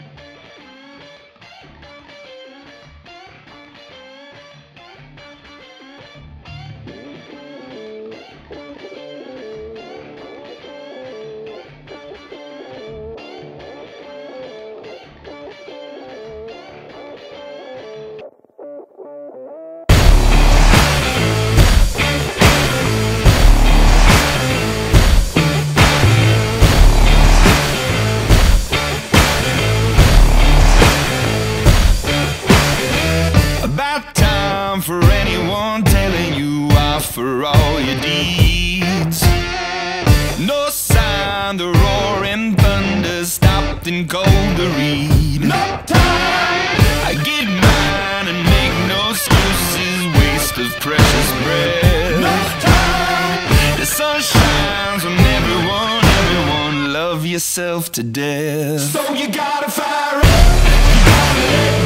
Time for anyone telling you off for all your deeds. No sign the roaring thunder stopped in cold to read. No time. I get mine and make no excuses. Waste of precious breath. No time. The sun shines on everyone. Everyone love yourself to death. So you gotta fire up.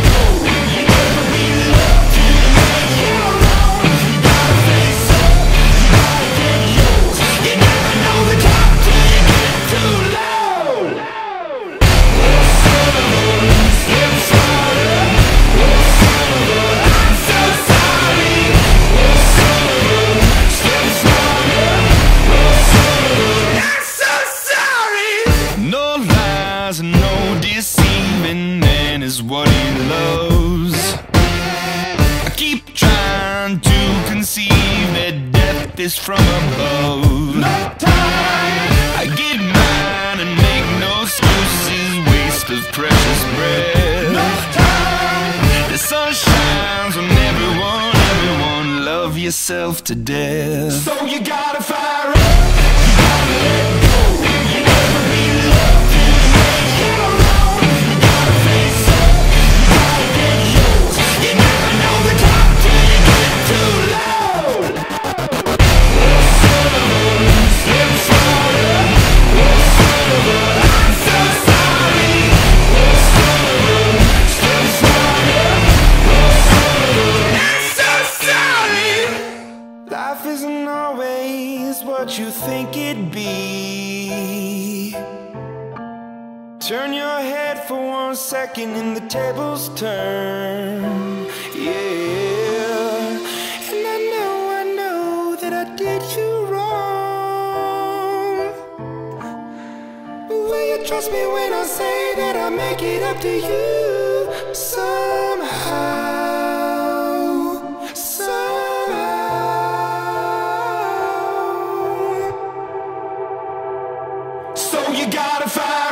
Is from above. No time. I get mine and make no excuses. Waste of precious breath. No time. The sun shines on everyone. Everyone love yourself to death. So you gotta fire up. Always what you think it'd be. Turn your head for one second and the tables turn. Yeah. And I know, I know that I did you wrong. Will you trust me when I say that I make it up to you somehow? you gotta fight.